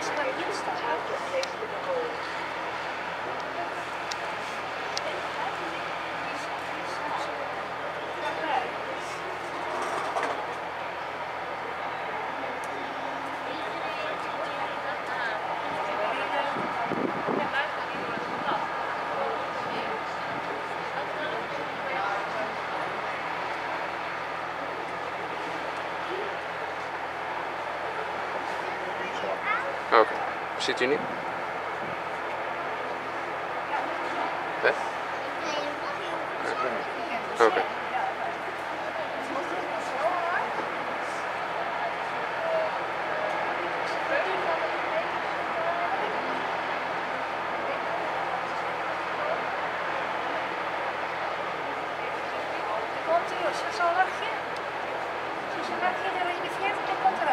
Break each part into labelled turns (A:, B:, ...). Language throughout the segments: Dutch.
A: place where you start.
B: Oké. Ziet u nu? Hè? Oké.
A: Komt u, ze zal lachen. Ze zal lachen er in de verte, dan komt er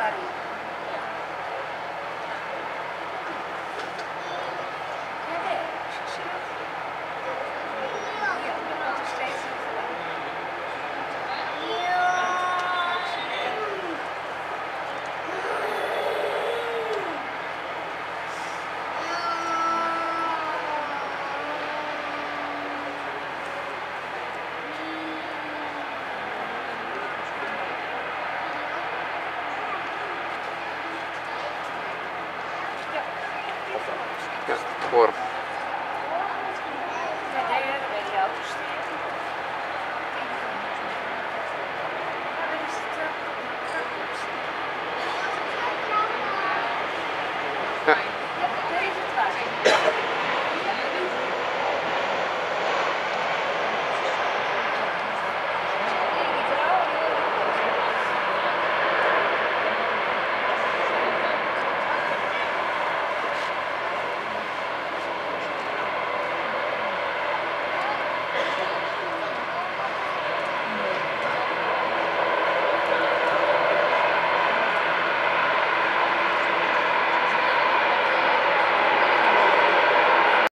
B: хор.